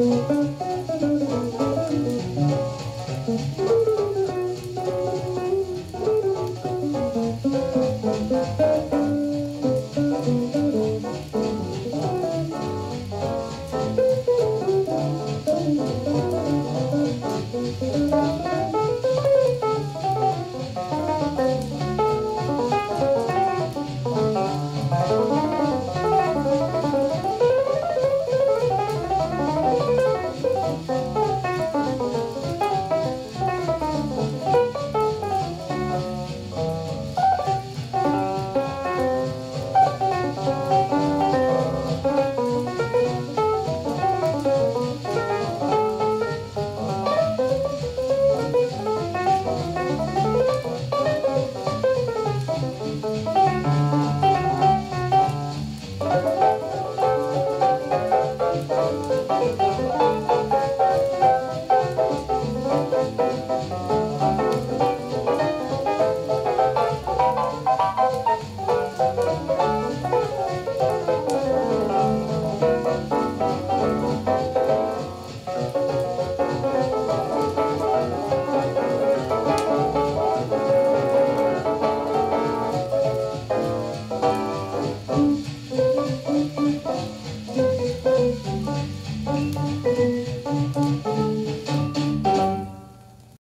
Música Música